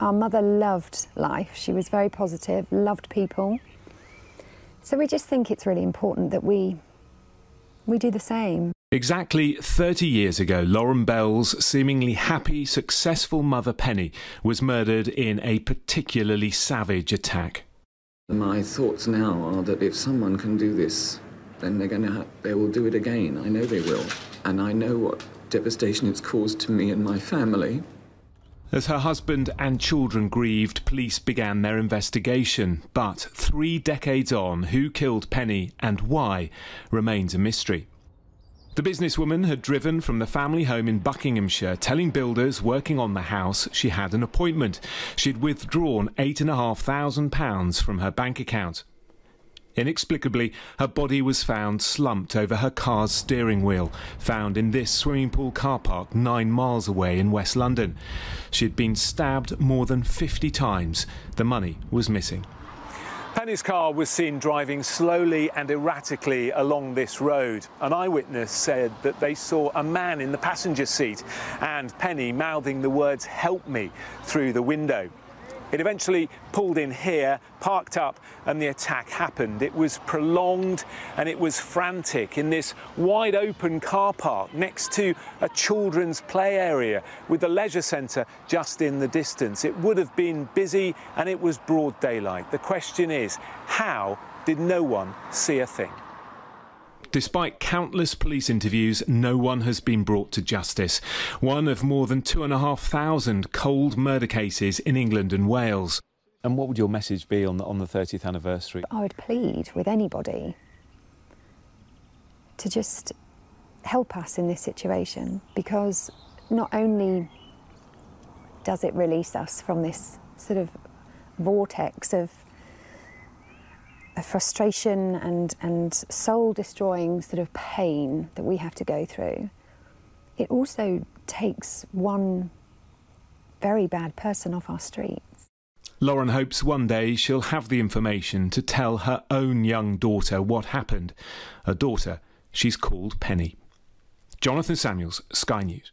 Our mother loved life. She was very positive, loved people. So we just think it's really important that we we do the same. Exactly 30 years ago, Lauren Bell's seemingly happy, successful mother Penny was murdered in a particularly savage attack. My thoughts now are that if someone can do this, then they're going to they will do it again. I know they will. And I know what devastation it's caused to me and my family. As her husband and children grieved, police began their investigation. But three decades on, who killed Penny and why remains a mystery. The businesswoman had driven from the family home in Buckinghamshire, telling builders working on the house she had an appointment. She'd withdrawn £8,500 from her bank account. Inexplicably, her body was found slumped over her car's steering wheel, found in this swimming pool car park nine miles away in West London. She'd been stabbed more than 50 times. The money was missing. Penny's car was seen driving slowly and erratically along this road. An eyewitness said that they saw a man in the passenger seat and Penny mouthing the words, help me, through the window. It eventually pulled in here, parked up, and the attack happened. It was prolonged and it was frantic in this wide open car park next to a children's play area with the leisure centre just in the distance. It would have been busy and it was broad daylight. The question is, how did no one see a thing? Despite countless police interviews, no one has been brought to justice. One of more than 2,500 cold murder cases in England and Wales. And what would your message be on the, on the 30th anniversary? I would plead with anybody to just help us in this situation because not only does it release us from this sort of vortex of a frustration and, and soul destroying sort of pain that we have to go through, it also takes one very bad person off our streets. Lauren hopes one day she'll have the information to tell her own young daughter what happened, a daughter she's called Penny. Jonathan Samuels, Sky News.